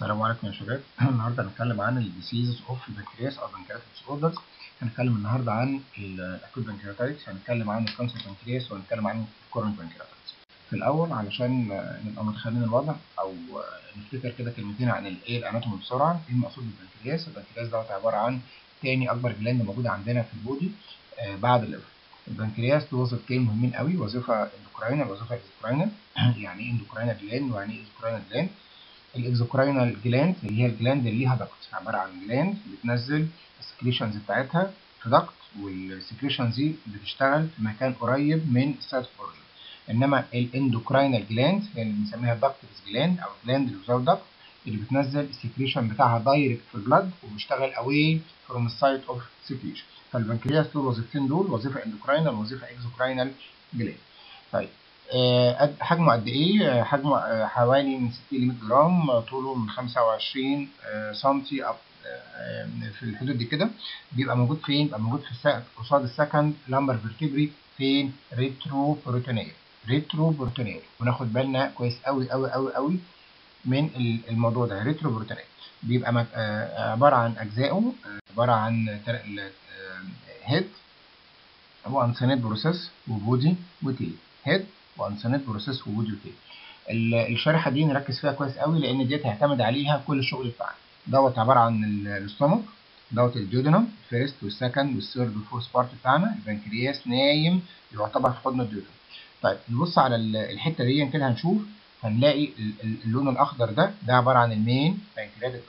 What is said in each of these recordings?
السلام عليكم يا شباب. النهارده هنتكلم عن ال diseases of البنكرياس أو pancreatic disorders هنتكلم النهارده عن ال acute pancreatitis هنتكلم عن ال cancer pancreas وهنتكلم عن ال chronic pancreatitis في الأول علشان نبقى متخيلين الوضع أو نفتكر كده كلمتين عن الايه ال anatomy بسرعة إيه المقصود بالبنكرياس البنكرياس دوت عبارة عن تاني أكبر gland موجوده عندنا في ال body آه بعد ال liver البنكرياس له وظيفتين مهمين قوي وظيفة endocrinal وظيفة exocrinal يعني إيه endocrinal gland ويعني إيه exocrinal gland ال exocrinal gland اللي هي ال gland اللي ليها duct عبارة عن gland بتنزل ال secretions بتاعتها في duct وال secretions دي بتشتغل في مكان قريب من ال site of origin إنما ال endocrinal gland هي اللي بنسميها ductless gland أو gland without duct اللي بتنزل ال secretion بتاعها direct في ال blood وبيشتغل away from ال site of secretion فالبنكرياس له الوظيفتين دول وظيفة endocrinal وظيفة exocrinal gland طيب. حجمه قد إيه؟ حجمه أه حوالي من 60 ل 100 جرام طوله من 25 أه سنتي في الحدود دي كده. بيبقى موجود فين؟ بيبقى موجود في السقف قصاد ال second lumbar vertebrae فين؟ retroperitoneal retroperitoneal وناخد بالنا كويس قوي قوي قوي قوي من الموضوع ده. retroperitoneal بيبقى عبارة عن أجزائه عبارة عن هيد وانسانيت بروسيس وبودي وتيل. هيد وانسانيت بروسيس وبودي وتيل الشريحة دي نركز فيها كويس قوي لأن ديت هيعتمد عليها كل الشغل بتاعنا دوت عبارة عن الاستومك دوت ال duodenum الفيرست والسكند والثيرد والفورث بارت بتاعنا. البنكرياس نايم يعتبر في حضن الديودنم طيب نبص على الحتة دي كده هنشوف هنلاقي اللون الأخضر ده ده عبارة عن ال main pancreatic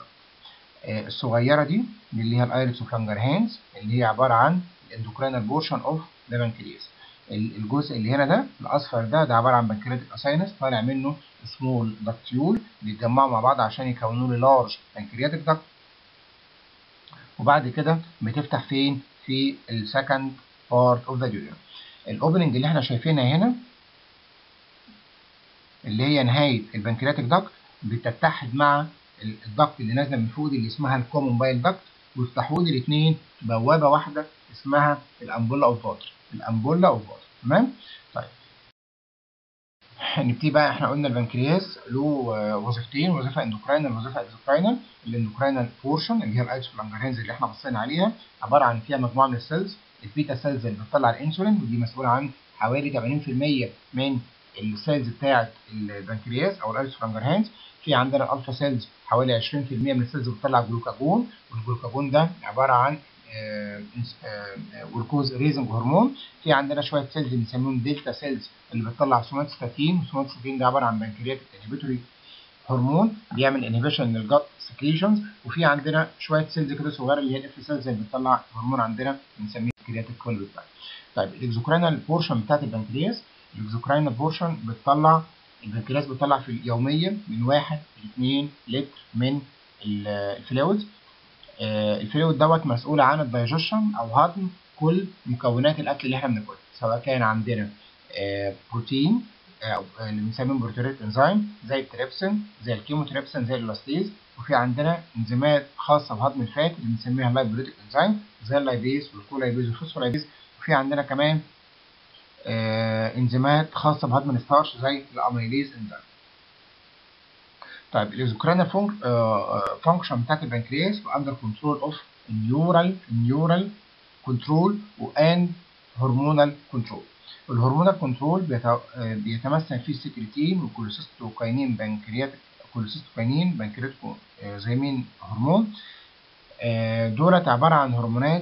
آه الصغيرة دي اللي هي ال islets of Langerhans اللي هي عبارة عن ال endocrinal portion of the pancreas الجزء اللي هنا ده الأصفر ده ده عبارة عن pancreatic acinus طالع منه small ductule بيتجمعوا مع بعض عشان يكونوا لي large pancreatic duct وبعد كده بتفتح فين؟ في ال second part of the duodenum ال opening اللي إحنا شايفينها هنا اللي هي نهاية ال pancreatic duct بتتحد مع ال duct اللي نازلة من فوق دي اللي اسمها ال common bile duct ويفتحوا لي الاثنين بوابة واحدة اسمها ال ampulla of Vater ال ampulla of Vater تمام؟ طيب. نبتدي بقى. إحنا قلنا البنكرياس له وظيفتين. وظيفة endocrinal وظيفة exocrinal ال endocrinal portion اللي هي ال islets Langerhans اللي إحنا بصينا عليها عبارة عن فيها مجموعة من ال cells ال beta cells اللي بتطلع الإنسولين ودي مسؤولة عن حوالي 80% من ال cells بتاعة البنكرياس أو ال islets Langerhans في عندنا ال alpha cells حوالي 20% من ال cells بتطلع glucagon. وال glucagon ده عبارة عن glucose raising hormone. في عندنا شوية cells بنسميهم delta cells اللي بتطلع somatostatin وال somatostatin ده عبارة عن pancreatic inhibitory hormone بيعمل inhibition لل GIT secretions وفي عندنا شوية cells كده صغيرة اللي هي ال F cells اللي بتطلع هرمون عندنا بنسميه pancreatic polypeptide طيب ال exocrinal portion بتاعت البنكرياس. ال exocrinal portion بتطلع البنكرياس بتطلع في يوميا من 1 ل 2 لتر من ال fluids ال fluid دوت مسؤول عن الدايجيشن أو هضم كل مكونات الأكل اللي إحنا بناكلها سواء كان عندنا بروتين اللي بنسميه proteolytic enzyme زي التريبسين زي ال chymotrypsin زي ال elastase وفي عندنا إنزيمات خاصة بهضم ال fat اللي بنسميها ال lipolytic enzyme زي ال lipase وال colipase وال phospholipase وفي عندنا كمان إنزيمات خاصة بهضم ال starch زي ال amylase enzyme طيب ال exocrinal function بتاعت البنكرياس under control of neural neural control و and hormonal control ال hormonal control بيتمثل فيه ال secretin وال cholecystokinin pancreatic cholecystokinin pancreozymin hormone دولت عبارة عن هرمونات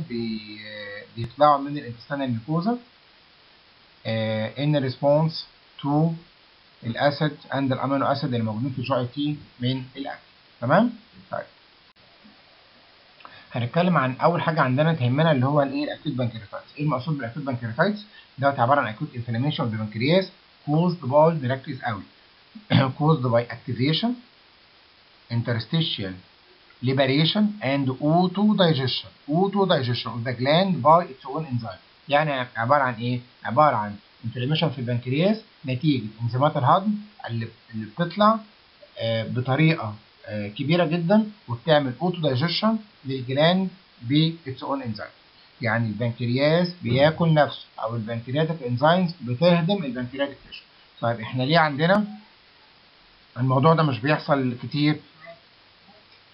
بيطلعوا من ال intestinal mucosa in response to ال acid and ال amino acid اللي موجودين في اي تي من الأكل. تمام؟ طيب. هنتكلم عن أول حاجة عندنا تهمنا اللي هو الإيه؟ ال acute pancreatitis إيه المقصود بال acute pancreatitis دوت عباره عن acute inflammation of البنكرياس caused by نركز قوي caused by activation interstitial liberation and auto digestion auto digestion of the gland by its own enzyme. يعني عبارة عن إيه؟ عبارة عن inflammation في البنكرياس نتيجة انزيمات الهضم اللي بتطلع بطريقة كبيرة جدا وبتعمل auto digestion لل gland by its own enzyme يعني البنكرياس بياكل نفسه أو ال pancreatic enzymes بتهدم ال pancreatic طيب إحنا ليه عندنا؟ الموضوع ده مش بيحصل كتير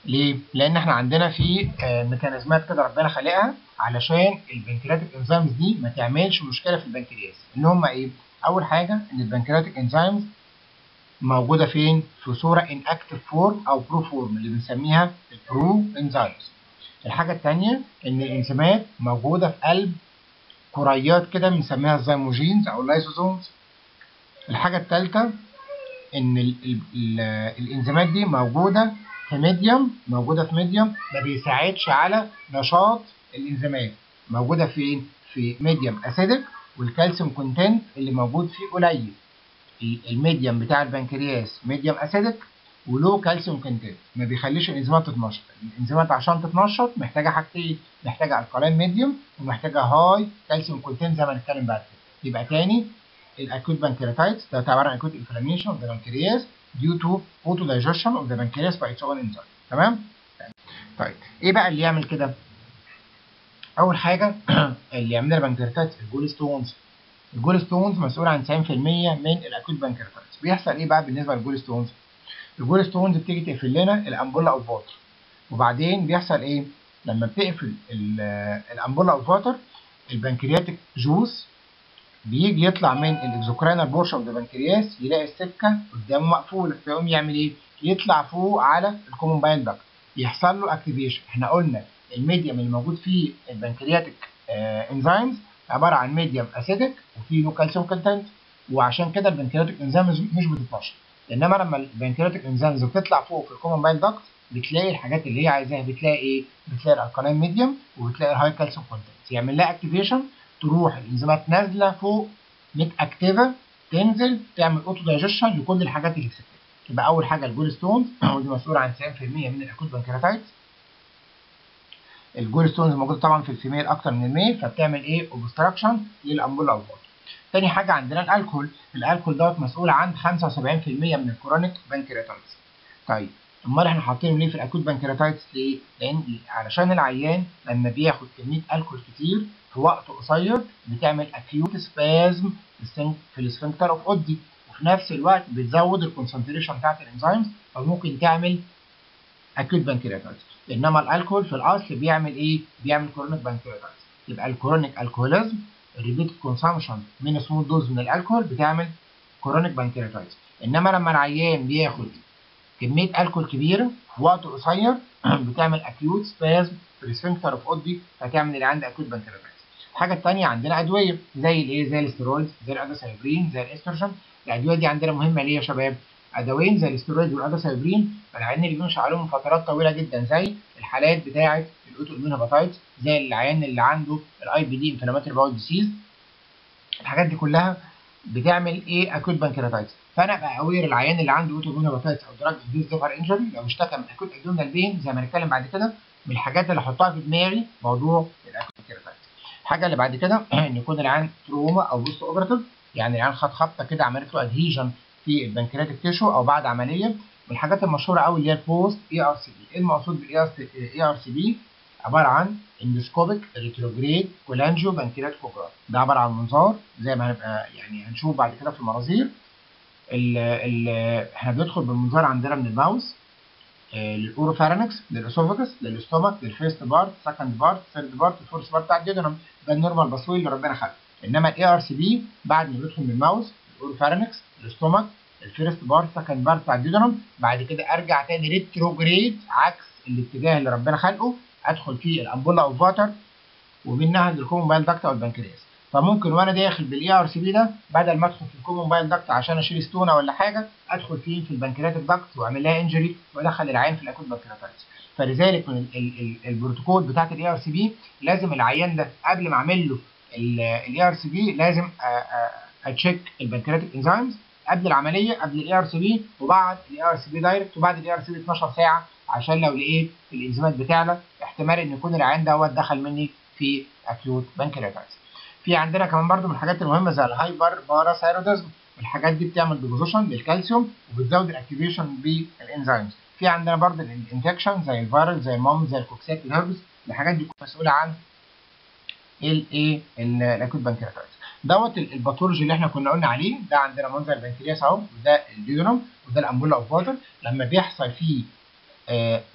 ليه؟ لأن إحنا عندنا في آه، mechanismات كده ربنا خالقها علشان ال pancreatic enzymes دي ما تعملش مشكلة في البنكرياس إن هم إيه؟ أول حاجة إن ال pancreatic enzymes موجودة فين؟ في صورة inactive form أو pro form اللي بنسميها ال pro enzymes. الحاجة الثانية إن الانزيمات موجودة في قلب كريات كده بنسميها ال zymogens أو ال lysosomes. الحاجة الثالثه إن ال ال ال الانزيمات دي موجودة في medium موجودة في medium ما بيساعدش على نشاط الإنزيمات. موجودة فين في medium acidic وال calcium content اللي موجود فيه قليل. ال- ال medium بتاع البنكرياس medium acidic و low calcium content ما بيخليش الإنزيمات تتنشط. الإنزيمات عشان تتنشط محتاجة حاجتين. محتاجة alkaline medium ومحتاجة high calcium content زي ما هنتكلم بعد كده. يبقى تاني ال acute pancreatitis ده عباره عن acute inflammation of the pancreas due to autodigestion of the pancreas by its own enzyme. تمام؟ طيب إيه بقى اللي يعمل كده؟ أول حاجة اللي يعمل ال pancreatitis ال gall stones. ال gall stones مسؤول عن 90% من ال acute pancreatitis بيحصل إيه بقى بالنسبة لل gall stones؟ ال gall stones بتيجي تقفل لنا ال ampulla of Vater وبعدين بيحصل إيه؟ لما بتقفل ال- ال ampulla of Vater ال pancreatic juice بيجي يطلع من ال exocrinal portion of the pancreas يلاقي السكة قدامه مقفولة فيقوم يعمل إيه؟ يطلع فوق على ال common bile duct يحصل له activation إحنا قلنا ال medium اللي موجود فيه ال pancreatic enzymes عبارة عن medium acidic وفيه low calcium content وعشان كده ال pancreatic enzymes مش بتتنشط. إنما لما ال pancreatic enzymes بتطلع فوق في ال common bile duct بتلاقي الحاجات اللي هي عايزاها بتلاقي إيه؟ بتلاقي ال alkaline medium وبتلاقي ال high calcium content يعمل لها activation تروح الانزيمات نازلة فوق مت activate ه تنزل تعمل اوتو دايجيشن لكل الحاجات اللي السكه يبقى أول حاجة ال gall stones ودي مسؤولة عن 90% من ال acute pancreatitis ال gall stones موجودة طبعا في ال female أكتر من ال male فبتعمل إيه؟ obstruction لل ampulla Vater تاني حاجة عندنا ال alcohol. ال alcohol دوت مسؤول عن 75% من ال chronic pancreatitis طيب امال إحنا حاطينه ليه في ال acute pancreatitis ليه؟ لأن علشان العيان لما بياخد كمية الكول كتير في وقت قصير بتعمل acute spasm في ال sphincter of Oddi وفي نفس الوقت بتزود ال concentration بتاعت ال enzymes فممكن تعمل acute pancreatitis إنما الالكول في الأصل بيعمل إيه؟ بيعمل chronic pancreatitis يبقى ال chronic alcoholism ال repeat consumption من small dose من الالكول بتعمل chronic pancreatitis إنما لما العيان بياخد كمية الكول كبيرة في وقت قصير بتعمل acute spasm في ال sphincter of Oddi فتعمل اللي عنده acute pancreatitis الحاجة الثانية عندنا أدوية زي الايه زي الاسترويد زي ال azathioprine زي الاستروجين الأدوية دي عندنا مهمة ليه يا شباب؟ ادوين زي ال steroid وال azathioprine العيان اللي بيمشي عليهم فترات طويلة جدا زي الحالات بتاعة ال autoimmune hepatitis زي العيان اللي عنده ال IBD inflammatory bowel disease الحاجات دي كلها بتعمل إيه؟ acute pancreatitis فانا aware العيان اللي عنده autoimmune hepatitis أو drug induced liver injury لو اشتكى من acute abdominal pain زي ما هنتكلم بعد كده من الحاجات اللي احطها في دماغي موضوع ال acute pancreatitis الحاجة اللي بعد كده إن يكون العيان trauma أو post operative يعني العيان خد خبطة كده عملت له adhesion في ال pancreatic tissue أو بعد عملية. من الحاجات المشهورة قوي اللي هي ال post ERCP إيه المقصود بال ERCP عبارة عن endoscopic retrograde cholangiopancreatograph ده عبارة عن منظار زي ما هنبقى يعني هنشوف بعد كده في المناظير. ال ال إحنا بندخل بالمنظار عندنا من ال mouth آه للأوروفارينكس للاسوفاجس للاستومك للفيرست بارت سكند بارت ثيرد بارت الفورث بارت بتاع ال duodenum ده ال normal pathway اللي ربنا خلقه. إنما ال ERCP بعد ما بيدخل من ال mouth ال oropharynx ال stomach ال first part second part بتاع ال duodenum بعد كده أرجع تاني retrograde عكس الاتجاه اللي ربنا خلقه أدخل فيه ال ampulla of Vater ومنها لل common bile duct أو البنكرياس فممكن وأنا داخل بال ERCP ده بدل ما أدخل في ال common bile duct عشان أشيل stone ه ولا حاجة أدخل فيه في ال pancreatic duct وأعمل لها injury وأدخل العيان في ال acute pancreatitis فلذلك من ال ال البروتوكول بتاعت ال ERCP لازم العيان ده قبل ما أعمل له ال ERCP لازم ا check ال pancreatic enzymes قبل العملية قبل الاي آر سي بي وبعد الاي آر سي بي دايركت وبعد الاي آر سي بي 12 ساعة عشان لو لقيت الإنزيمات بتعلى احتمال إن يكون العيان دوت دخل مني في acute pancreatitis في عندنا كمان برضو من الحاجات المهمة زي ال hyperparathyroidism الحاجات دي بتعمل deposition للكالسيوم وبتزود ال activation بال enzymes في عندنا برضو الانفكشن زي الفيرال زي الموم زي الكوكسات الهربس الحاجات دي مسؤولة عن الايه ال acute pancreatitis دوت ال pathology اللي إحنا كنا قلنا عليه. ده عندنا منظر البنكرياس اهو وده ال duodenum وده ال ampulla of Vater لما بيحصل فيه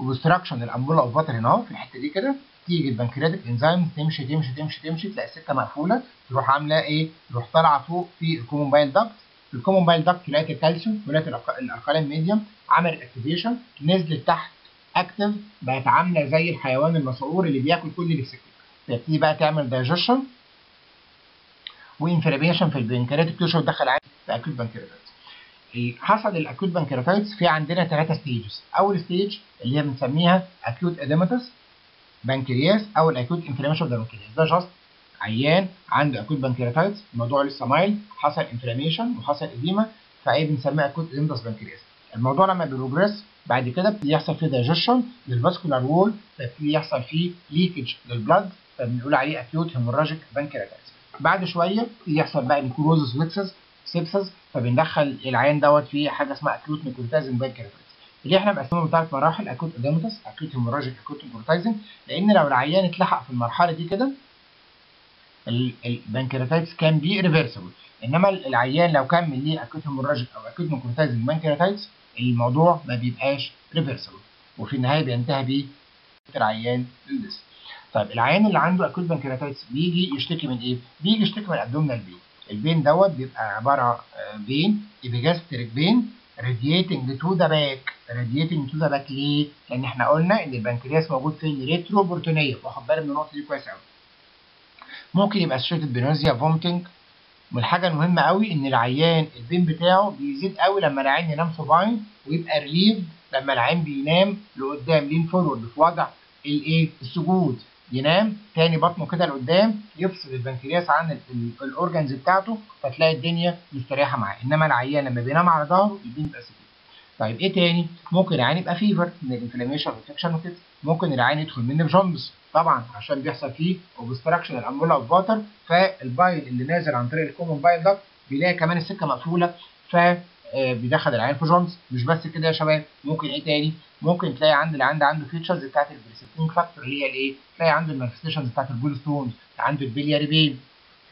obstruction ال ampulla of Vater هنا اهو في الحتة دي كده تيجي ال pancreatic enzyme تمشي تمشي تمشي تمشي تلاقي السكة مقفولة تروح عاملة إيه؟ تروح طالعة فوق في ال common bile duct في ال common bile duct لقيت الكالسيوم ولقيت ال alkaline medium عملت activation نزلت تحت active بقت عاملة زي الحيوان المسعور اللي بياكل كل اللي في سكته تبتدي بقى تعمل digestion و inflammation في ال pancreatic tissue وتدخل العيان في acute pancreatitis حصل ال acute pancreatitis في عندنا ثلاثة stages أول stage اللي هي بنسميها acute edematous pancreas أو ال acute inflammation of the pancreas ده just عيان عنده acute pancreatitis الموضوع لسه mild حصل inflammation وحصل edema فإيه بنسميها acute edematous pancreas الموضوع لما بي progress بعد كده بيبتدي يحصل فيه digestion لل vascular wall فيبتدي يحصل فيه leakage لل blood فبنقول عليه acute hemorrhagic pancreatitis بعد شوية يحصل بقى necrosis ويحصل sepsis فبندخل العيان دوت في حاجة اسمها acute necrotizing pancreatitis اللي إحنا مقسمينهم بثلاث مراحل؟ acute edematous acute hemorrhagic acute necrotizing لأن لو العيان اتلحق في المرحلة دي كده ال pancreatitis كان بي reversible إنما العيان لو كمل ليه acute hemorrhagic أو acute necrotizing pancreatitis الموضوع ما بيبقاش reversible وفي النهاية بينتهي بيه العيان لل death طيب العيان اللي عنده acute pancreatitis بيجي يشتكي من إيه؟ بيجي يشتكي من ال abdominal pain ال pain دوت بيبقى عبارة pain epigastric pain radiating to the back radiating to the back ليه؟ لأن إحنا قلنا إن البنكرياس موجود في ال retroperitoneum واخد بالك من النقطة دي كويس قوي ممكن يبقى associated ب nausea vomiting والحاجة المهمة قوي إن العيان ال pain بتاعه بيزيد قوي لما العيان ينام supine ويبقى relieved لما العيان بينام لقدام lean forward في وضع الايه السجود. ينام تاني بطنه كده لقدام يفصل البنكرياس عن ال organs بتاعته فتلاقي الدنيا مستريحة معاه. إنما العيان لما بينام على ظهره ال pain بيبقى sickening. طيب إيه تاني؟ ممكن العيان يبقى fever من ال inflammation infection وكده. ممكن العيان يدخل منه jaundice طبعا عشان بيحصل فيه obstruction لل ampulla of Vater فال bile اللي نازل عن طريق ال common bile duct بيلاقي كمان السكة مقفولة ف بيدخل العيان في jaundice. مش بس كده يا شباب ممكن إيه تاني؟ ممكن تلاقي عند اللي عنده features بتاعت ال precipitating factor اللي هي الايه تلاقي عنده ال manifestations بتاعت ال gall stones عنده ال biliary pain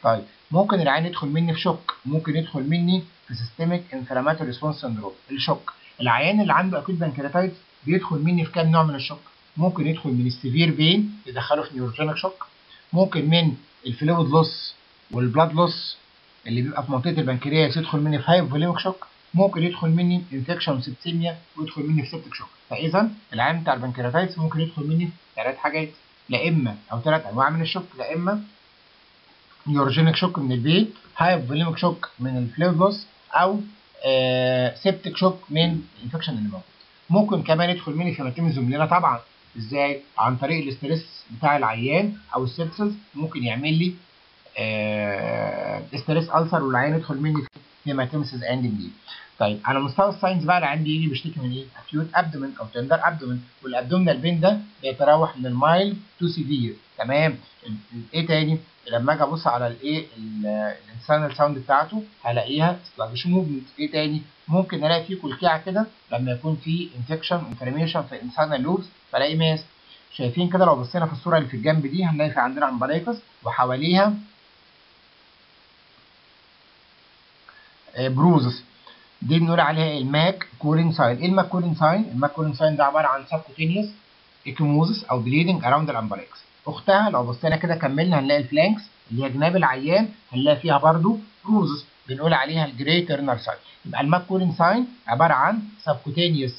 طيب ممكن العيان يدخل مني في shock ممكن يدخل مني في systemic inflammatory response syndrome ال shock العيان اللي عنده acute pancreatitis بيدخل مني في كام نوع من ال shock ممكن يدخل من ال severe pain يدخله في neurogenic shock ممكن من ال fluid loss وال blood loss اللي بيبقى في منطقة البنكرياس يدخل مني في hypovolemic shock ممكن يدخل مني infection و septicemia ويدخل مني في septic shock فإذا العيان بتاع ال pancreatitis ممكن يدخل مني ثلاث حاجات لا إما أو ثلاث أنواع من ال shock لا إما neurogenic shock من ال pain hypovolemic shock من ال fluid loss أو آه شوك من الانفكشن اللي موجود. ممكن كمان يدخل مني في لنا طبعا إزاي؟ عن طريق الاستريس بتاع العيان أو السيبسز ممكن يعمل لي استريس السر والعيان يدخل مني في هيماتيمسيس اند بليد طيب على مستوى الساينس بقى العيان بيجي بيشتكي من إيه؟ اكيوت ابدومن أو تندر ابدومن والابدومينال بين ده بيتراوح من المايل تو سيفير تمام؟ إيه تاني؟ لما أجي أبص على الإيه؟ ال intestinal sound بتاعته هلاقيها sluggish movement إيه تاني؟ ممكن ألاقي فيه كلكعة كده لما يكون في infection inflammation في ال intestinal loops بلاقي mass شايفين كده؟ لو بصينا في الصورة اللي في الجنب دي هنلاقي في عندنا umbilicus وحواليها bruises دي بنقول عليها ال Cullen sign. إيه ال Cullen sign؟ ال Cullen sign ده عبارة عن subcutaneous ecchymosis أو bleeding around ال umbilicus أختها لو بصينا كده كملنا هنلاقي ال flanks اللي هي جناب العيان هنلاقي فيها برضو bruises بنقول عليها ال Grey Turner sign يبقى ال Cullen sign عبارة عن subcutaneous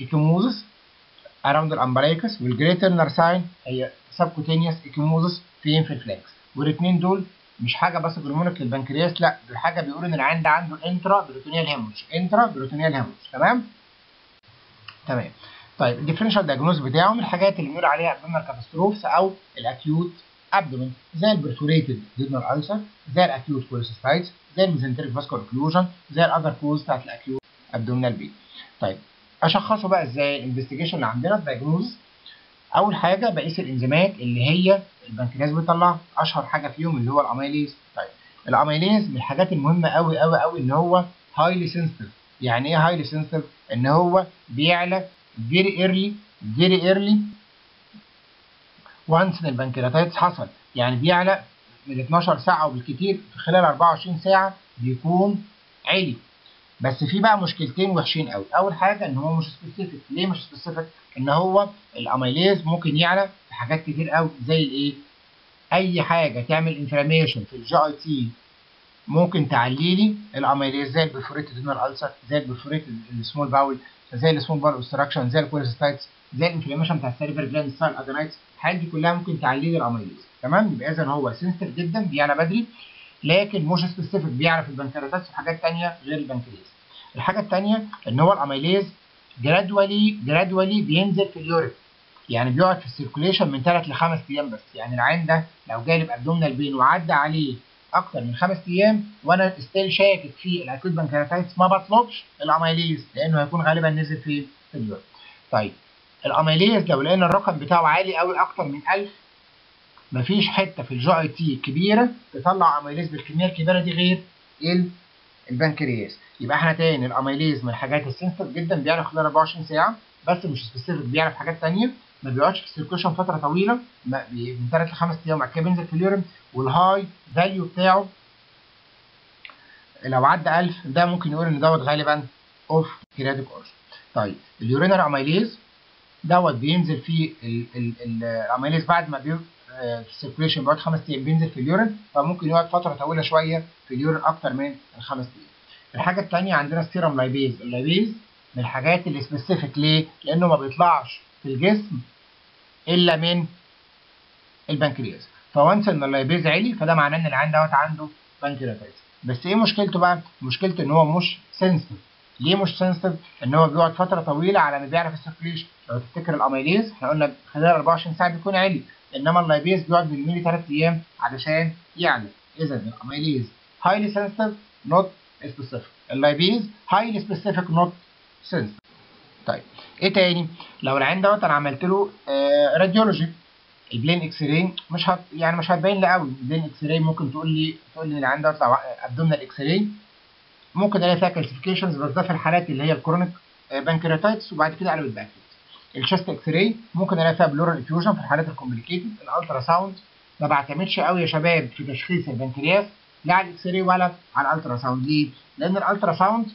ecchymosis around ال umbilicus وال Grey Turner sign هي subcutaneous ecchymosis فين؟ في ال flanks والاثنين دول مش حاجة بس pathognomonic للبنكرياس لا دول حاجة بيقول إن العيان ده عنده intraperitoneal hemorrhage intraperitoneal hemorrhage تمام؟ تمام. طيب ال differential diagnosis بتاعه من الحاجات اللي بنقول عليها abdominal catastrophes أو ال acute abdomen زي ال perforated duodenal ulcer زي ال acute cholecystitis زي ال mesenteric vascular occlusion زي ال other cause بتاعت ال acute abdominal pain طيب أشخصه بقى إزاي؟ ال investigation اللي عندنا ال diagnosis أول حاجة بقيس الإنزيمات اللي هي البنكرياس بيطلعها أشهر حاجة فيهم اللي هو ال amylase. طيب ال amylase من الحاجات المهمة قوي قوي قوي ان هو highly sensitive يعني إيه highly sensitive إن هو بيعلى very early very early once ان ال pancreatitis حصل. يعني بيعلى من 12 ساعة وبالكتير في خلال 24 ساعة بيكون عالي. بس في بقى مشكلتين وحشين قوي. أول حاجة إن هو مش specific ليه مش specific إن هو ال amylase ممكن يعلى في حاجات كتير قوي زي الإيه؟ أي حاجة تعمل inflammation في ال GIT ممكن تعلي لي ال amylase زي ال perforated duodenal ulcer زي ال perforated ال small bowel زي ال small bowel obstruction زي ال cholecystitis زي ال inflammation بتاع ال salivary gland sialadenitis الحاجات دي كلها ممكن تعلي لي ال amylase تمام؟ يبقى اذا هو sensitive جدا بيعلى بدري لكن مش specific بيعرف ال pancreatitis وحاجات ثانية غير البنكرياس الحاجة الثانية إن هو ال amylase gradually gradually بينزل في ال urine يعني بيقعد في ال circulation من 3 ل 5 أيام بس. يعني العيان ده لو جالي ب abdominal pain وعدى عليه أكتر من 5 أيام وأنا still شاكك في ال acute pancreatitis ما بطلبش ال amylase لأنه هيكون غالبا نزل في في ال urine طيب ال amylase لو لقينا الرقم بتاعه عالي قوي أكتر من 1000 مفيش حتة في ال GIT كبيرة تطلع amylase بالكمية الكبيرة دي غير البنكرياس. يبقى إحنا تاني ال amylase من الحاجات ال sensitive جدا بيعرف خلال 24 ساعة بس مش specific بيعرف حاجات ثانية ما بيقعدش في ال circulation فترة طويلة من 3 ل 5 أيام بعد كده بينزل في ال urine وال high value بتاعه لو عدى 1000 ده ممكن يقول إن دوت غالبا of pancreatic origin طيب ال urinary amylase دوت بينزل في ال amylase بعد ما في ال circulation بيقعد خمس أيام بينزل في ال urine فممكن يقعد فترة طويلة شوية في ال urine أكتر من الخمس أيام. الحاجة الثانية عندنا ال serum lipase، ال lipase من الحاجات اللي specific ليه؟ لأنه ما بيطلعش في الجسم إلا من البنكرياس. ف once إن ال lipase عالي فده معناه إن العيان دوت عنده pancreatitis. بس إيه مشكلته بقى؟ مشكلته إن هو مش sensitive. ليه مش sensitive؟ إن هو بيقعد فترة طويلة على ما بيعلى في ال circulation. لو تفتكر ال amylase إحنا قلنا خلال 24 ساعة بيكون عالي. إنما ال lipase بيقعد بالملي 3 أيام علشان يعلى اذا ال amylase highly sensitive not specific ال lipase highly specific not sensitive طيب إيه تاني؟ لو العيان دوت أنا عملت له آه radiology ال plain X-ray مش هت يعني مش هتبين لي قوي ال plain X-ray ممكن تقول لي تقول لي العيان دوت لو abdominal X-ray ممكن ألاقي فيها calcifications بس ده في الحالات اللي هي ال chronic pancreatitis وبعد كده قلبت ب acute ال chest X-ray ممكن ألاقي فيها pleural effusion في الحالات ال complicated ال ultrasound ما بعتمدش قوي يا شباب في تشخيص البنكرياس. لا على ray ولا على ال ultrasound ليه؟ لأن ال ultrasound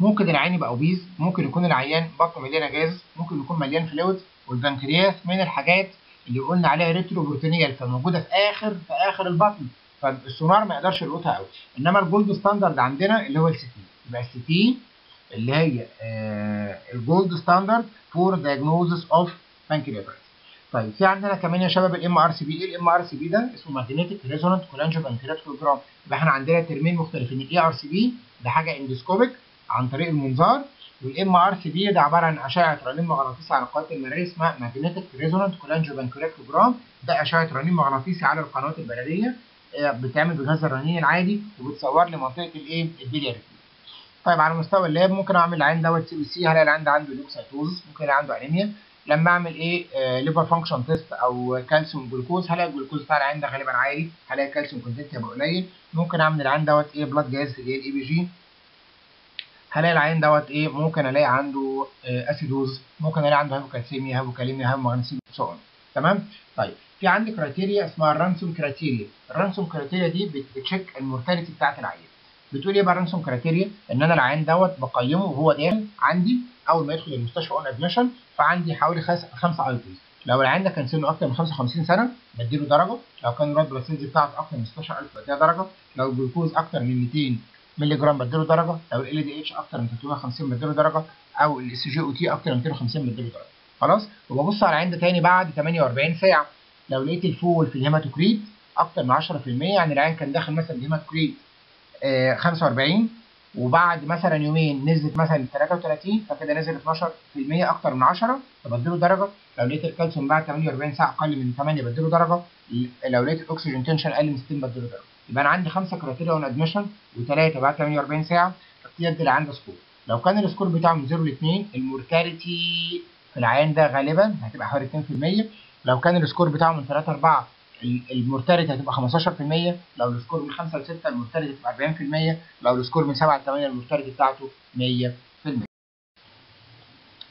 ممكن العيان يبقى obese ممكن يكون العيان بطنه مليانة جاز ممكن يكون مليان fluid والبنكرياس من الحاجات اللي قلنا عليها retroperitoneal فموجوده في آخر في آخر البطن. فالسونار ما يقدرش يلقطها قوي إنما ال gold standard عندنا اللي هو ال CT يبقى ال CT اللي هي آه ال gold standard for diagnosis of pancreatitis طيب في عندنا كمان يا شباب الام ار سي بي إيه الام ار سي بي ده؟ اسمه magnetic resonant cholangiopancreatogram يبقى إحنا عندنا ترمين مختلفين. ال ERCP ده حاجة endoscopic عن طريق المنظار وال MRCP ده عبارة عن أشعة رنين مغناطيسي على القناه المراريه اسمها magnetic resonant cholangiopancreatogram ده أشعة رنين مغناطيسي على القنوات ال biliary بتعمل بجهاز الرنين العادي وبتصور لي منطقه الايه ال biliary طيب على مستوى ال lab ممكن أعمل العيان دوت CBC هلاقي العيان ده عنده leukocytosis ممكن يلاقي عنده انيميا لما اعمل إيه؟ آه liver function test أو كالسيوم جلوكوز هلاقي الجلوكوز بتاع العيان ده غالبا عالي. هلاقي الكالسيوم content هيبقى قليل. ممكن اعمل العيان دوت إيه؟ blood gas اللي هي ال ABG هلاقي العيان دوت إيه؟ ممكن الاقي عنده آه acidosis ممكن الاقي عنده hypocalcemia hypokalemia hypomagnesemia so تمام؟ طيب في عندي criteria اسمها ال Ranson criteria ال Ranson criteria دي بت check ال mortality بتاعت العيان. بتقول إيه بقى ال Ranson criteria إن أنا العيان دوت بقيمه وهو داخل عندي أول ما يدخل المستشفى on admission فعندي حوالي خمسه items لو العيان ده كان سنه أكتر من 55 سنة بديله درجة. لو كان ال red blood cells بتاعته أكتر من 16000 بديها درجة. لو الجلوكوز أكتر من 200 مللي جرام بديله درجة. لو ال LDH أكتر من 350 بديله درجة. أو ال SGOT أكتر من 250 بديله درجة. خلاص؟ وببص على العيان ده تاني بعد 48 ساعة. لو لقيت ال fall في ال hematocrit أكتر من 10% يعني العيان كان داخل مثلا ال hematocrit آه 45 وبعد مثلا يومين نزلت مثلا 33 فكده نزل 12% أكتر من 10 فبديله درجة. لو لقيت الكالسيوم بعد 48 ساعة أقل من 8 بديله درجة. لو لقيت الأكسجين tension أقل من 60 بديله درجة. يبقى أنا عندي خمسة criteria on admission وثلاثه بعد 48 ساعة. ابتدي ادي العيان ده score لو كان ال score بتاعه من 0 ل 2 ال mortality في العيان ده غالبا هتبقى حوالي 2% لو كان ال score بتاعه من 3 4 ال mortality هتبقى 15% لو ال score من 5 ل 6 ال mortality هتبقى 40% لو ال score من 7 ل 8 ال mortality بتاعته 100%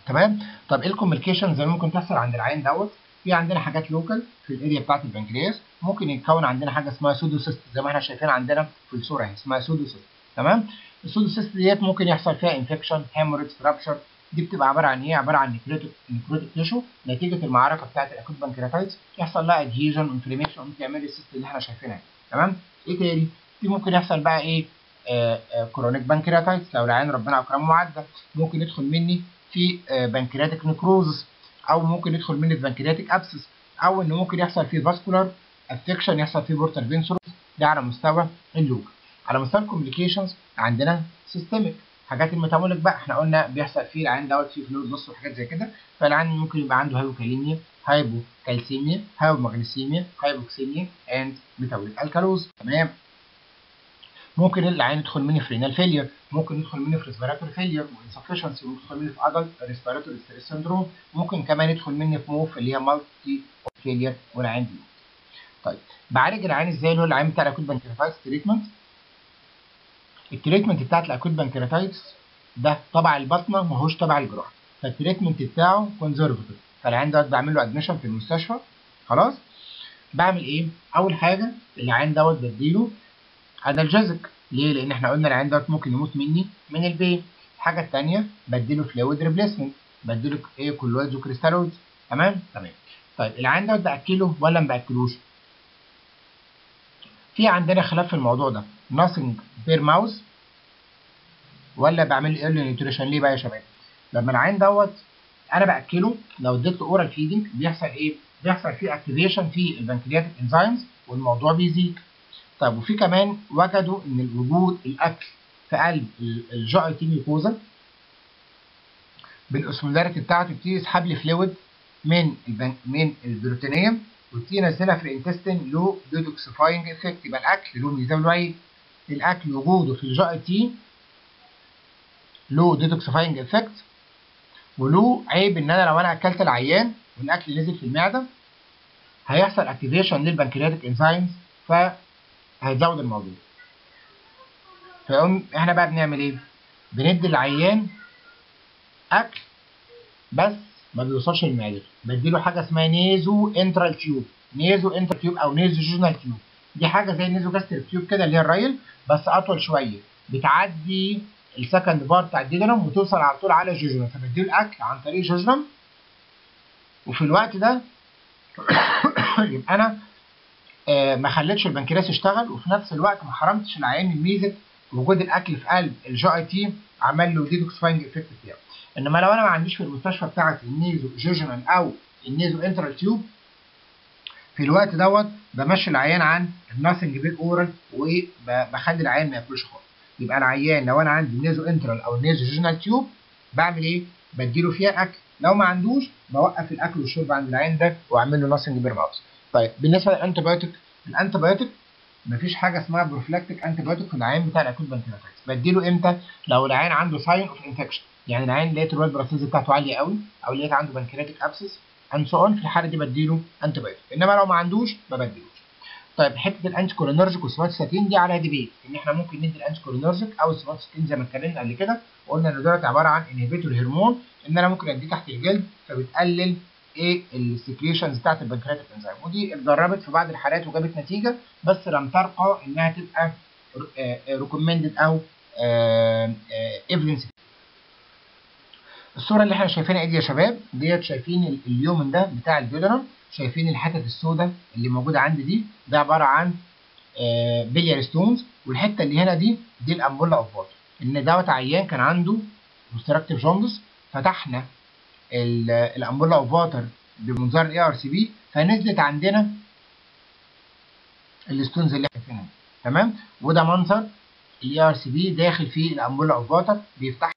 تمام؟ طب إيه ال complications اللي ممكن تحصل عند العيان دوت؟ في عندنا حاجات local في ال area بتاعت البنكرياس ممكن يتكون عندنا حاجة اسمها pseudocyst زي ما إحنا شايفين عندنا في الصورة أهي اسمها pseudocyst تمام؟ ال pseudocyst ديت ممكن يحصل فيها infection hemorrhage rupture دي بتبقى عبارة عن إيه؟ عبارة عن necrotic tissue نتيجة المعركة بتاعة ال acute pancreatitis يحصل لها adhesion inflammation تعمل ال cyst اللي إحنا شايفينها. تمام؟ إيه تاني؟ دي ممكن يحصل بقى إيه؟ آه آه chronic pancreatitis لو العيان ربنا أكرمه وعدى ممكن يدخل مني في آه pancreatic necrosis أو ممكن يدخل مني في pancreatic abscess أو ان ممكن يحصل فيه vascular affection يحصل فيه portal vein thrombosis ده على مستوى ال local على مستوى ال complications عندنا systemic حاجات ال metabolic بقى. إحنا قلنا بيحصل فيه العيان دوت فيه fluid loss وحاجات زي كده. فالعيان ممكن يبقى عنده hypokalemia hypocalcemia hypomagnesemia hypoxemia and metabolic alkalosis تمام. ممكن العيان يدخل مني في renal failure ممكن يدخل مني في respiratory failure و insufficiency ممكن يدخل مني في adult respiratory distress syndrome ممكن كمان يدخل مني في MOF اللي هي multi failure والعيان دي طيب بعالج العيان إزاي؟ اللي هو العيان بتاع ال acute pancreatitis treatment ال treatment بتاعت ال acute pancreatitis ده تبع البطنة ماهوش تبع الجراحه فال treatment بتاعه conservative فالعيان دوت بعمل له admission في المستشفى. خلاص؟ بعمل إيه؟ أول حاجة العيان دوت بديله analgesic ليه؟ لأن إحنا قلنا العيان دوت ممكن يموت مني من ال pain الحاجة الثانية بديله fluid replacement بديله إيه؟ colloids و crystalloids تمام؟ تمام. طيب العيان دوت بأكله ولا ما بأكلوش؟ في عندنا خلاف في الموضوع ده. Nothing per mouth ولا بعمل early nutrition ليه بقى يا شباب؟ لما العيان دوت أنا بأكله لو اديت له oral feeding بيحصل إيه؟ بيحصل فيه activation في ال pancreatic enzymes والموضوع بيزيد. طيب وفي كمان وجدوا إن وجود الأكل في قلب ال GIT mucosa بال osmolarity بتاعته بتيجي يسحب لي fluid من البن... من ال peritoneum وتيجي ينزلها في ال intestine له detoxifying effect يبقى الأكل له ميزان الاكل وجوده في ال GIT له detoxifying effect وله عيب إن أنا لو أنا أكلت العيان والاكل نزل في المعدة هيحصل activation لل pancreatic enzymes فهيزود الموضوع. فيقوم إحنا بقى بنعمل إيه؟ بندي العيان أكل بس ما بيوصلش لمعدته بديله حاجة اسمها naso-enteral tube naso-enteral tube أو naso-jejunal tube. دي حاجة زي ال nasogastric tube كده اللي هي ال Ryle بس أطول شوية. بتعدي ال second part بتاع ال duodenum وتوصل على طول على ال jejunum فبديله الاكل عن طريق ال jejunum وفي الوقت ده يبقى أنا آه ما خليتش البنكرياس يشتغل وفي نفس الوقت ما حرمتش العيان من ميزة وجود الأكل في قلب ال GIT عمل له detoxifying effect بتاعه إنما لو أنا ما عنديش في المستشفى بتاعتي ال naso-jejunal أو ال naso-enteral tube في الوقت دوت بمشي العيان عن ال nothing per oral وبخلي العيان ما ياكلش خالص. يبقى العيان لو أنا عندي ال naso-enteral أو ال naso-jejunal tube بعمل إيه؟ بديله فيها أكل. لو ما عندوش بوقف الأكل والشرب عند العيان ده وأعمل له nothing per mouth طيب بالنسبة لل antibiotic ال antibiotic مفيش حاجة اسمها prophylactic antibiotic في العيان بتاع ال acute pancreatitis بديله إمتى؟ لو العيان عنده sign of infection يعني العيان لقيت ال WBCs بتاعته عالية قوي أو لقيت عنده pancreatic abscess and so on في الحالة دي بديله antibiotic إنما لو ما عندوش ما بديلوش. طيب حتة ال anticholinergic وال somatostatin دي عليها debate إن إحنا ممكن ندي ال anticholinergic أو السواتستاتين زي ما اتكلمنا قبل كده وقلنا إن دولت عبارة عن inhibitory hormone إن أنا ممكن أديه تحت الجلد فبتقلل إيه ال secretions بتاعت ال pancreatic enzyme ودي اتجربت في بعض الحالات وجابت نتيجة بس لم ترقى إنها تبقى recommended أو evidence الصورة اللي إحنا شايفينها دي يا شباب ديت شايفين ال lumen ده بتاع ال duodenum شايفين الحتت السوداء اللي موجودة عندي دي ده عبارة عن آه biliary stones والحتة اللي هنا دي دي ال ampulla of Vater. إن دوت عيان كان عنده obstructive jaundice فتحنا ال ampulla of Vater بمنظار ال ERCP فنزلت عندنا ال stones اللي إحنا شايفينها تمام؟ وده منظر ال ERCP داخل فيه ال ampulla of Vater بيفتح.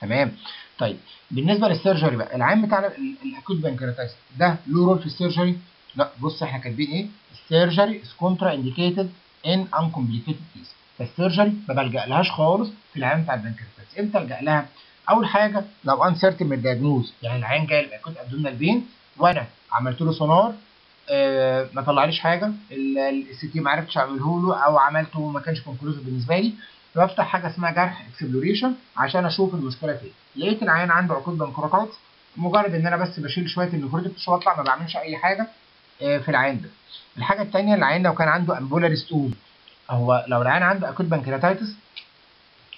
تمام؟ طيب بالنسبة لل surgery بقى العيان بتاع ال acute pancreatitis ده له role في ال surgery؟ لا بص إحنا كاتبين إيه؟ ال surgery is contraindicated in uncomplicated case فال surgery ما بلجا لهاش خالص في العيان بتاع ال pancreatitis إمتى ألجأ لها أول حاجة لو uncertain من ال diagnosis يعني العيان جاي ب acute abdominal pain وأنا عملت له سونار آه ما طلعليش حاجة ال CT ما عرفتش أعمله له أو عملته ما كانش conclusive بالنسبة لي بفتح حاجة اسمها جرح exploration عشان أشوف المشكلة فين. لقيت العيان عنده acute pancreatitis مجرد إن أنا بس بشيل شوية ال necrotic وأطلع ما بعملش أي حاجة في العيان ده. الحاجة الثانية العيان لو كان عنده ampullary stone هو لو العيان عنده acute pancreatitis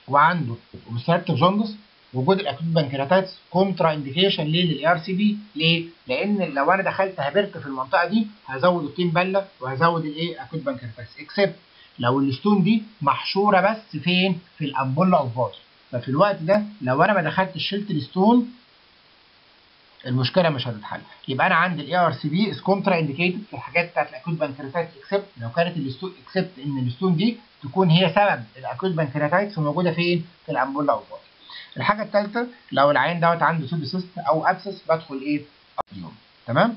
وعنده obstructive jaundice وجود ال acute pancreatitis contraindication ليه لل ERCP ليه؟ لأن لو أنا دخلت هبدت في المنطقة دي هزود الطين بلة وهزود الإيه؟ acute pancreatitis except لو ال stone دي محشورة بس فين؟ في ال ampulla of Vater ففي الوقت ده لو أنا ما دخلتش شلت ال stone المشكلة مش هتتحل يبقى أنا عندي ال ERCP is contraindicated في الحاجات بتاعت ال acute pancreatitis except لو كانت ال stone except إن ال stone دي تكون هي سبب ال acute pancreatitis وموجودة فين؟ في ال ampulla of Vater الحاجة الثالثه لو العيان دوت عنده pseudocyst أو abscess بدخل إيه؟ تمام؟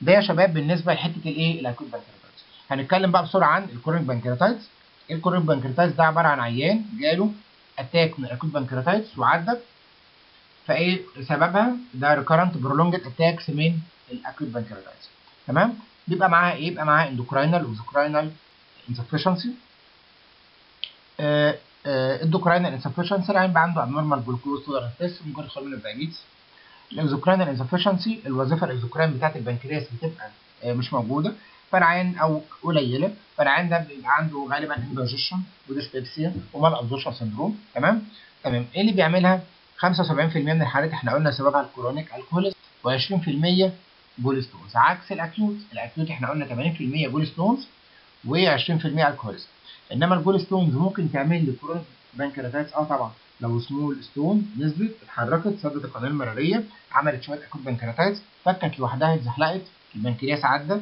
ده يا شباب بالنسبة لحتة الايه؟ ال acute pancreatitis هنتكلم بقى بسرعة عن ال chronic pancreatitis ال chronic pancreatitis ده عبارة عن عيان جاله attack من ال acute pancreatitis وعدى فإيه سببها؟ ده recurrent prolonged attacks من ال acute pancreatitis تمام؟ بيبقى معاها إيه؟ يبقى معاها endocrinal و exocrinal insufficiency ال endocrinal insufficiency العيان بقى عنده abnormal glucose tolerance test ممكن يدخل منه diabetes ال exocrinal insufficiency الوظيفة ال exocrine بتاعت البنكرياس بتبقى آه مش موجودة. فالعيان أو قليلة. فالعيان ده بيبقى عنده غالبا indigestion و dyspepsia و malabsorption syndrome تمام؟ تمام. إيه اللي بيعملها؟ 75% من الحالات إحنا قلنا سببها ال chronic alcoholism و20% gallstones عكس ال acute ال acute إحنا قلنا 80% gallstones و20% alcoholism إنما ال gallstones ممكن تعمل لي chronic pancreatitis آه طبعا. لو small stone نزلت اتحركت سدت القناة المرارية عملت شوية acute pancreatitis فكت لوحدها اتزحلقت البنكرياس عدى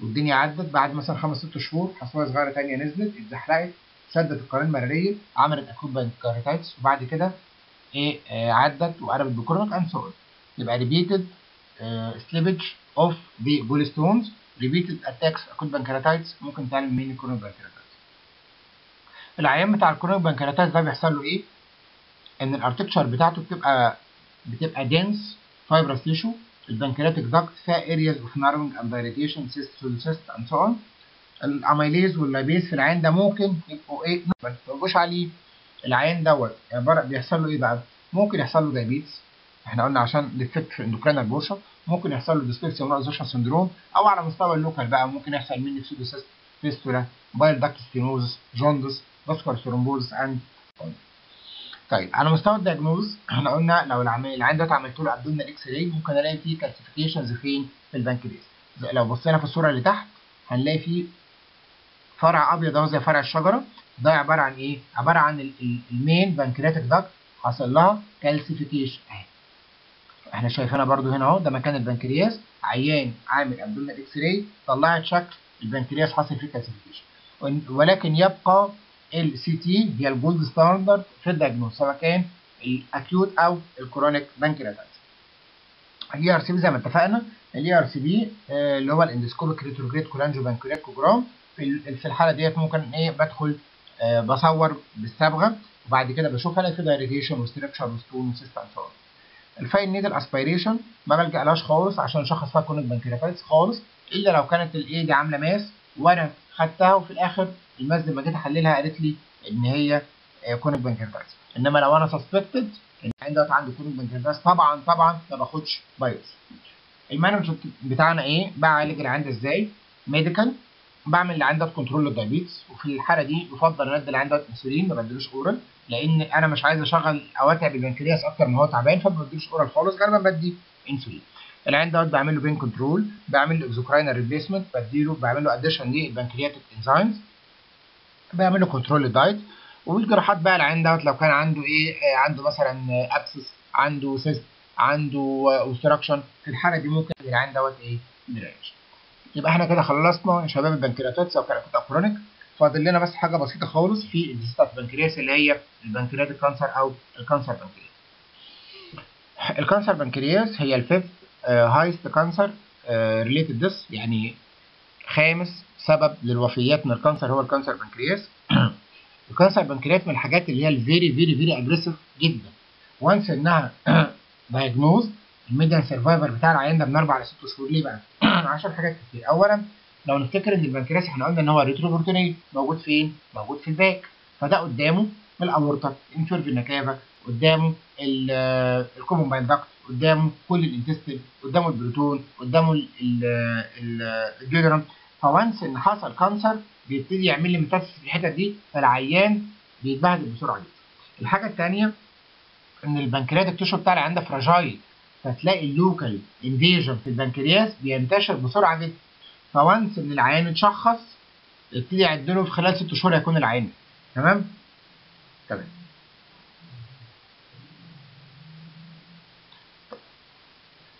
والدنيا عدت بعد مثلا خمس ست شهور حصوة صغيرة ثانية نزلت اتزحلقت سدت القناه المراريه عملت acute pancreatitis وبعد كده إيه آه عدت وقلبت ب chronic and so يبقى repeated slippage of the gallstones repeated attacks acute pancreatitis ممكن تعمل مين chronic pancreatitis العيان بتاع ال chronic pancreatitis ده بيحصل له إيه؟ إن ال architecture بتاعته بتبقى بتبقى dense fibrous tissue ال pancreatic duct فيها areas of narrowing and dilatation cyst to cyst and so on ال amylase وال lipase في العيان ده ممكن يبقوا إيه؟ ما تفرجوش عليه. العيان دوت عباره بيحصل له إيه بقى؟ ممكن يحصل له diabetes إحنا قلنا عشان defect في ال endocrinal portion ممكن يحصل له dyspepsia و nexus syndrome أو على مستوى ال local بقى ممكن يحصل مني fistula bile duct stenosis jaundice vascular thrombosis and طيب على مستوى ال diagnosis إحنا قلنا لو العميل العيان ده عملت له abdominal x-ray ممكن الاقي فيه calcifications فين؟ في البنكرياس لو بصينا في الصورة اللي تحت هنلاقي فيه فرع أبيض أهو زي فرع الشجرة. ده عبارة عن إيه؟ عبارة عن ال main pancreatic duct حصل لها calcification اهي إحنا شايفينها برده هنا أهو ده مكان البنكرياس. عيان عامل abdominal x-ray طلعت شكل البنكرياس حصل فيه calcification ولكن يبقى ال CT هي ال gold standard في ال diagnosis سواء كان ال acute أو ال chronic pancreatitis ال ERCP زي ما اتفقنا ال ERCP اللي هو ال endoscopic retrograde cholangiopancreatogram في الحاله ديت ممكن إيه بدخل بصور بالصبغه وبعد كده بشوف الاقي في دايريجيشن وستركشر وستون وسيست اند الفاين نيدل اسبيريشن ما بلجألهاش خالص عشان اشخص فيها chronic pancreatitis خالص الا لو كانت الايه دي عامله mass وأنا خدتها وفي الآخر ال mass لما جيت أحللها قالت لي إن هي chronic pancreatitis إنما لو أنا suspected إن العيان دوت عنده chronic pancreatitis طبعا طبعا ما باخدش biopsy ال management بتاعنا إيه؟ بعالج العيان ده إزاي؟ medical. بعمل العيان دوت control لل diabetes وفي الحالة دي يفضل ان ادي العيان دوت انسولين ما بديلوش oral لأن أنا مش عايز أشغل أو اتعب البنكرياس أكتر ما هو تعبان فما بديلوش oral خالص غالبا بدي انسولين العين دوت بعمل له بين كنترول بعمل له اكزوكراينال ريبليسمنت بديله بعمل له addition لل pancreatic enzymes بعمل له control لل diet والجراحات بقى العيان دوت لو كان عنده إيه عنده مثلا abscess عنده cyst عنده obstruction في الحالة دي ممكن العيان دوت إيه drainage يبقى إحنا كده خلصنا يا شباب ال pancreatitis سواء كانت chronic فاضل لنا بس حاجة بسيطة خالص في ال diseases بتاعت البنكرياس اللي هي ال pancreatic cancer أو ال cancer pancreas ال cancer pancreas هي ال fifth highest cancer related death يعني خامس سبب للوفيات من ال cancer هو ال cancer pancreas ال cancer pancreas من الحاجات اللي هي ال very very very aggressive جدا. once إنها diagnosed ال median survival بتاع العيان ده من أربع لست شهور ليه بقى؟ عشان حاجات كتير. اولا لو نفتكر إن البنكرياس إحنا قلنا إن هو retroperitoneal موجود فين؟ موجود في ال back. فده قدامه الأورطة inferior vena cava قدامه ال common bile duct قدامه كل ال intestine قدامه البريتون قدامه الدايافرام ف once إن حصل cancer بيبتدي يعمل لي metastasis في الحتت دي فالعيان بيتبهدل بسرعة جدا. الحاجة الثانية إن ال pancreatic tissue بتاع العيان ده fragile فتلاقي ال local invasion في البنكرياس بينتشر بسرعة جدا. ف once إن العيان اتشخص ابتدي يعد له في خلال ست شهور هيكون العيان. تمام؟ تمام.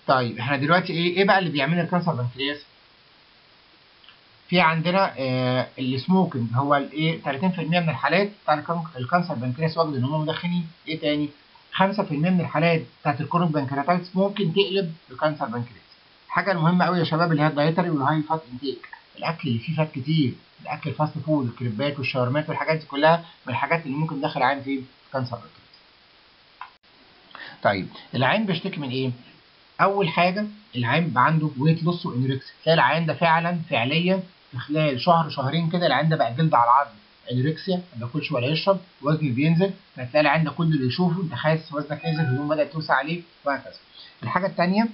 طيب إحنا دلوقتي إيه إيه بقى اللي بيعمل ال cancer pancreas في عندنا آه ال smoking هو الايه 30% من الحالات بتاع ال cancer pancreas وجد ان هم مدخنين إيه تاني؟ 5% من الحالات بتاعت ال chronic pancreatitis ممكن تقلب ل cancer pancreas. الحاجة المهمه قوي يا شباب اللي هي ال dietary وال high fat intake الأكل اللي فيه fat كتير الأكل ال fast food الكريبات والشاورمات والحاجات دي كلها من الحاجات اللي ممكن تدخل عيان في cancer pancreas طيب العيان بيشتكي من إيه؟ أول حاجة العيان بيبقى عنده weight loss و anorexia تلاقي العيان ده فعلا فعليا في خلال شهر شهرين كده العيان ده بقى جلد على عظم anorexia ما بياكلش ولا يشرب وزنه بينزل فتلاقي العيان ده كل اللي يشوفه انت خاسس وزنك نزل هدوم بدأت توسع عليه وهكذا. الحاجة الثانية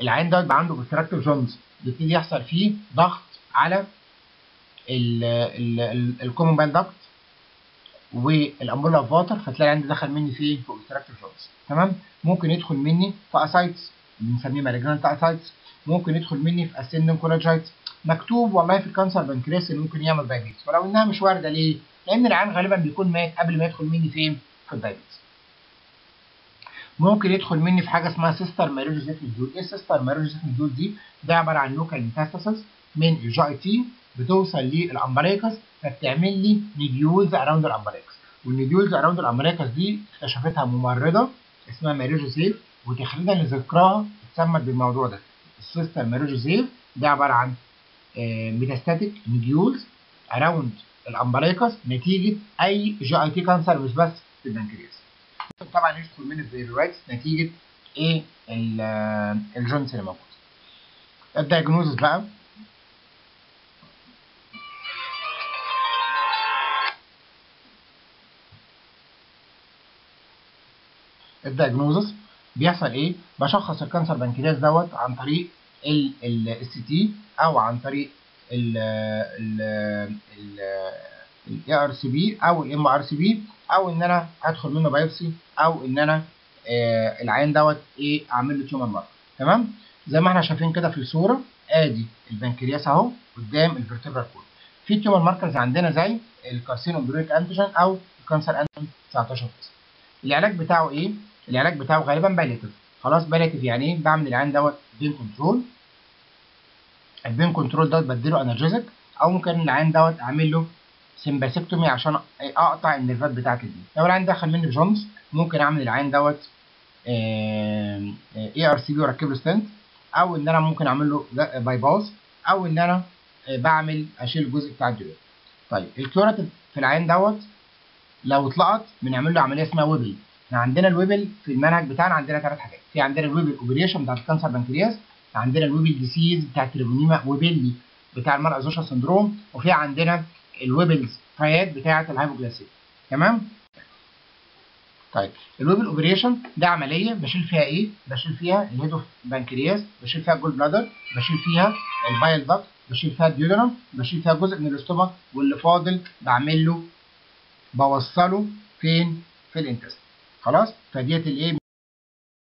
العيان ده بيبقى عنده obstructive jaundice بيبتدي يحصل فيه ضغط على ال common bile duct وال ampulla of Vater فتلاقي ده دخل مني في في obstructive jaundice تمام ممكن يدخل مني في ascites بنسميه malignant ascites ممكن يدخل مني في ascending cholangitis مكتوب والله في ال cancer pancreas اللي ممكن يعمل diabetes ولو إنها مش واردة ليه؟ لأن العيان غالبا بيكون مات قبل ما يدخل مني فين؟ في ال diabetes. ممكن يدخل مني في حاجة اسمها Sister Mary Joseph nodule، إيه Sister Mary Joseph nodule دي؟ ده عبارة عن local metastasis من ال GIT بتوصل لل umbilicus فبتعمل لي nodules around ال umbilicus وال nodules around ال umbilicus دي اكتشفتها ممرضة اسمها Mary Joseph وتخليدا لذكراها اتسمت بالموضوع ده. ال Sister Mary Joseph ده عبارة عن metastatic nodules around ال umbilicus نتيجة أي GIT cancer مش بس في البنكرياس. طبعا يدخل من ال fever نتيجة إيه؟ ال jaundice اللي موجود ال diagnosis بقى ال diagnosis بيحصل إيه؟ بشخص ال cancer pancreas دوت عن طريق ال CT أو عن طريق ال ال الاي ار سي بي أو الام ار سي بي أو إن أنا ادخل منه biopsy أو إن أنا آه العيان دوت إيه؟ أعمل له tumor marker تمام؟ زي ما إحنا شايفين كده في الصورة آدي البنكرياس أهو قدام ال vertebral column في tumor markers عندنا زي ال carcinoembryonic antigen أو ال cancer antigen 19 العلاج بتاعه إيه؟ العلاج بتاعه غالبا palliative خلاص palliative يعني إيه؟ بعمل العيان دوت pain control ال pain control دوت بديله analgesic أو ممكن العين دوت أعمل له sympathectomy عشان أقطع ال nerveات بتاعت ال pain لو العيان دخل مني ب jaundice ممكن أعمل العين دوت ERCP واركب له stent أو إن أنا ممكن أعمل له bypass أو إن أنا بعمل أشيل الجزء بتاع الدولاب. طيب ال curative في العين دوت لو اتلقط بنعمل له عملية اسمها Whipple إحنا عندنا ال Whipple في المنهج بتاعنا عندنا ثلاث حاجات. في عندنا ال Whipple operation بتاعت ال cancer بنكرياس عندنا ال Whipple disease بتاعت Tropheryma whipplei بتاع ال malabsorption syndrome وفي عندنا ال Whipple's triad بتاعت ال hypoglycemia تمام؟ طيب ال Whipple operation ده عملية بشيل فيها إيه؟ بشيل فيها ال head of pancreas بشيل فيها ال gallbladder بشيل فيها ال bile duct بشيل فيها ال duodenum بشيل فيها جزء من ال stomach واللي فاضل بعمل له بوصله فين؟ في ال intest خلاص؟ فديت الايه؟